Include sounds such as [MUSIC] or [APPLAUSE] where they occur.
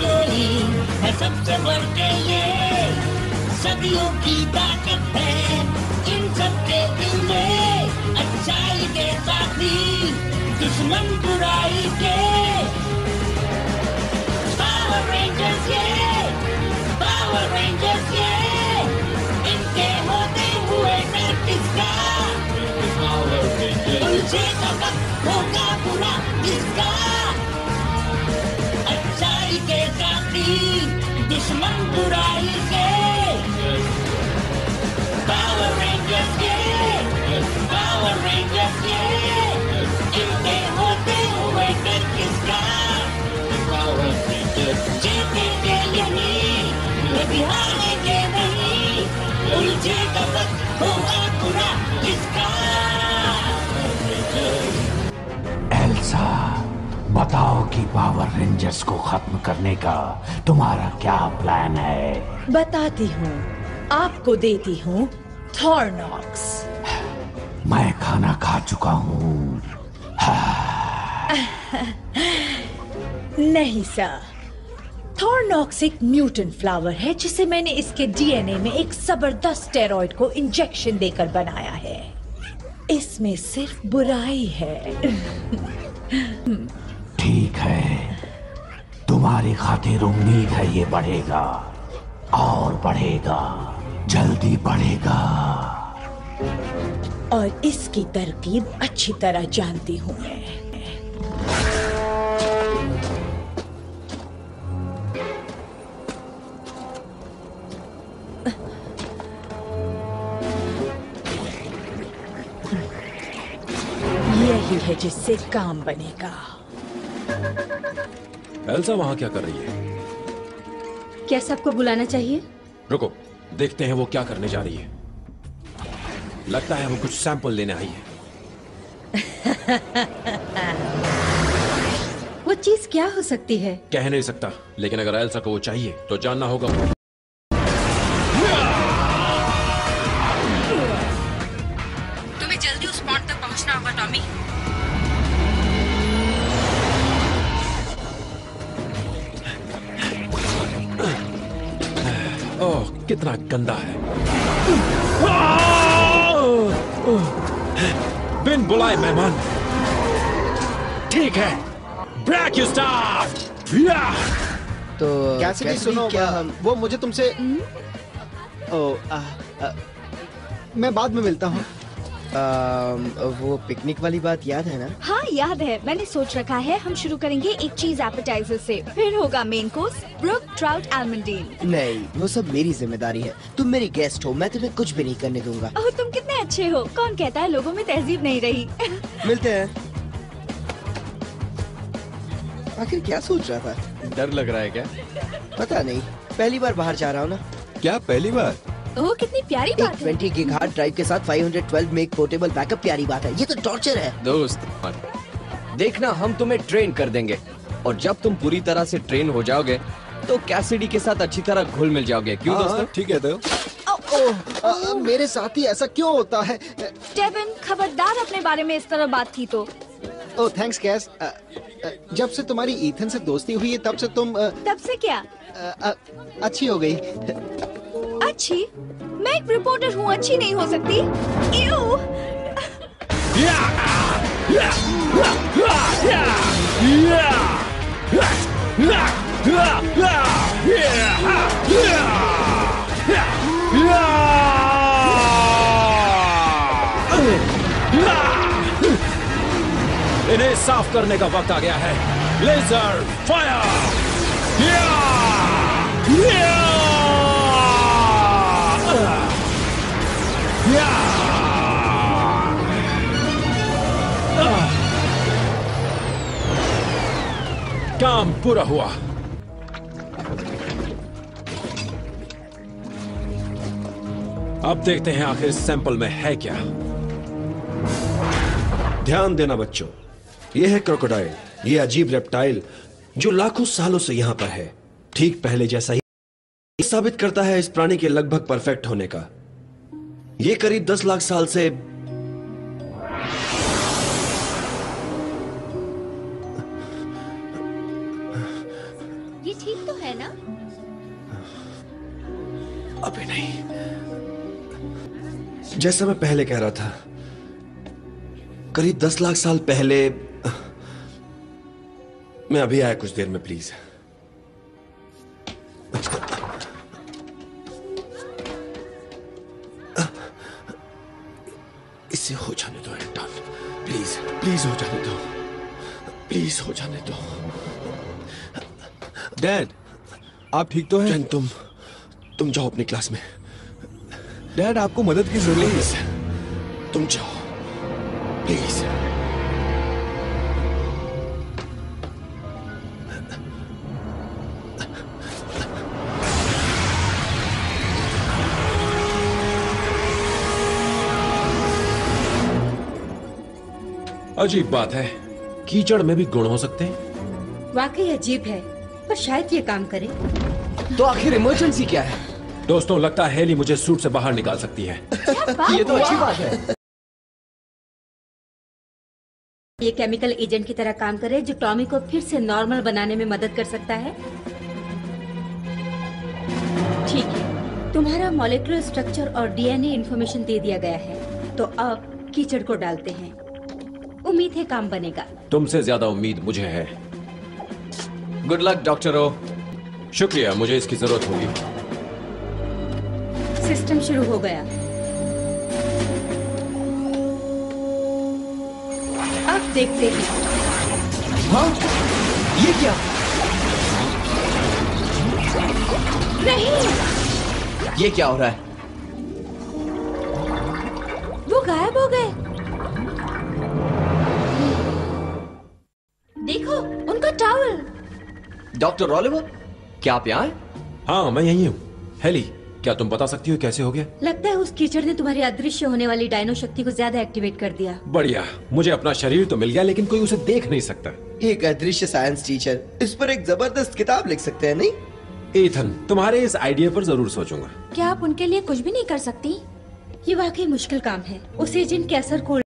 कोई है सबसे बढ़ के ये सदियों की ताकत है। इन सबके दिल में अच्छाई के साथी दुश्मन बुराई के पावर रेंजर्स ये पावर रेंजर्स ये इनके होते हुए डर किसका होगा पूरा किसका दुश्मन बुराई के पावर रेंजर्स के। पावर रेंजर्स ये इनके होते हुए डर किसका पावर रेंजर्स जीतेंगे यही यदि हारेंगे नहीं। होगा पूरा किसका? एल्सा बताओ कि पावर रेंजर्स को खत्म करने का तुम्हारा क्या प्लान है? बताती हूँ। आपको देती हूँ थॉर्नॉक्स मैं खाना खा चुका हूँ। [LAUGHS] नहीं सर थॉर्नॉक्स एक म्यूटेंट फ्लावर है जिसे मैंने इसके डीएनए में एक ज़बरदस्त स्टेरॉइड को इंजेक्शन देकर बनाया है। इसमें सिर्फ़ बुराई है। [LAUGHS] ठीक है। तुम्हारी खातिर उम्मीद है ये बढ़ेगा, और बढ़ेगा, जल्दी बढ़ेगा। और इसकी तरकीब अच्छी तरह जानती हूँ मैं। यही है जिससे काम बनेगा। एल्सा वहाँ क्या कर रही है? क्या सबको बुलाना चाहिए? रुको देखते हैं वो क्या करने जा रही है। लगता है वो कुछ सैंपल लेने आई है। [LAUGHS] वो चीज़ क्या हो सकती है? कह नहीं सकता लेकिन अगर एल्सा को वो चाहिए तो जानना होगा। कितना गंदा है। बिन बुलाए मेहमान। ठीक है। Break you. स्टाफ तो कैसे भी सुनो क्या हम वो मुझे तुमसे ओ आ, आ, मैं बाद में मिलता हूँ। वो पिकनिक वाली बात याद है ना? हाँ याद है। मैंने सोच रखा है हम शुरू करेंगे एक चीज़ एपेटाइजर से। फिर होगा main course brook trout almondine नहीं वो सब मेरी ज़िम्मेदारी है। तुम मेरी गेस्ट हो मैं तुम्हें कुछ भी नहीं करने दूँगा। ओह तुम कितने अच्छे हो। कौन कहता है लोगों में तहजीब नहीं रही? मिलते हैं। आखिर क्या सोच रहा था? डर लग रहा है क्या? पता नहीं। पहली बार बाहर जा रहा हूँ ना। क्या पहली बार? ओह कितनी प्यारी बात है। ट्वेंटी की हार्ड ड्राइव के साथ 512 में एक पोर्टेबल बैकअप प्यारी बात है। ये तो टॉर्चर है। दोस्त देखना हम तुम्हें ट्रेन कर देंगे। और जब तुम पूरी तरह से ट्रेन हो जाओगे तो कैसिडी के साथ अच्छी तरह घुल मिल जाओगे। क्यों हाँ, दोस्तों? ठीक है तो। ओह आ, मेरे साथ ही ऐसा क्यों होता है? स्टेवन खबरदार अपने बारे में इस तरह बात की तो। ओह थैंक्स कैस। आ, आ, जब से तुम्हारी ईथन से दोस्ती हुई है तब से तुम आ, तब से क्या? आ, आ, अच्छी हो गई। अच्छी? मैं एक रिपोर्टर हूँ, अच्छी नहीं हो सकती। इन्हें साफ़ करने का वक्त आ गया है। लेजर फायर काम पूरा हुआ। अब देखते हैं आखिर सैंपल में है क्या। ध्यान देना बच्चों, यह है क्रोकोडाइल ये अजीब रेप्टाइल जो लाखों सालों से यहाँ पर है, ठीक पहले जैसा ही साबित करता है इस प्राणी के लगभग परफेक्ट होने का। ये करीब दस लाख साल से ये ठीक तो है ना? अभी नहीं। जैसा मैं पहले कह रहा था करीब दस लाख साल पहले मैं अभी आया कुछ देर में प्लीज़ इससे हो जाने दो एंटन प्लीज़ प्लीज़ हो जाने दो प्लीज़ हो जाने दो डैड आप ठीक तो हैं? तुम तुम जाओ अपनी क्लास में. डैड आपको मदद की ज़रूरत है। तुम जाओ. प्लीज़ अजीब बात है। कीचड़ में भी गुण हो सकते हैं। वाकई अजीब है पर शायद ये काम करे। तो आखिर इमरजेंसी क्या है? दोस्तों लगता है हेली मुझे सूट से बाहर निकाल सकती है। [LAUGHS] ये तो अच्छी बात है। ये केमिकल एजेंट की तरह काम करे जो टॉमी को फिर से नॉर्मल बनाने में मदद कर सकता है। ठीक है तुम्हारा मॉलिकुलर स्ट्रक्चर और डीएनए इंफॉर्मेशन दे दिया गया है। तो अब कीचड़ को डालते हैं। उम्मीद है काम बनेगा। तुमसे ज़्यादा उम्मीद मुझे है। गुड लक डॉक्टर ओ। शुक्रिया मुझे इसकी ज़रूरत होगी। सिस्टम शुरू हो गया। अब देखते हैं। हाँ? ये क्या? नहीं। ये क्या हो रहा है? टावल डॉक्टर ऑलिवर क्या आप यहाँ हैं? हाँ मैं यही हूँ। हेली क्या तुम बता सकती हो कैसे हो गया? लगता है उस कीचड़ ने तुम्हारी अदृश्य होने वाली डायनो शक्ति को ज़्यादा एक्टिवेट कर दिया। बढ़िया। मुझे अपना शरीर तो मिल गया लेकिन कोई उसे देख नहीं सकता। एक अदृश्य साइंस टीचर इस पर एक ज़बरदस्त किताब लिख सकते हैं नहीं? एथन तुम्हारे इस आइडिया पर ज़रूर सोचूँगा। क्या आप उनके लिए कुछ भी नहीं कर सकती? ये वाकई मुश्किल काम है। उस एजेंट के असर को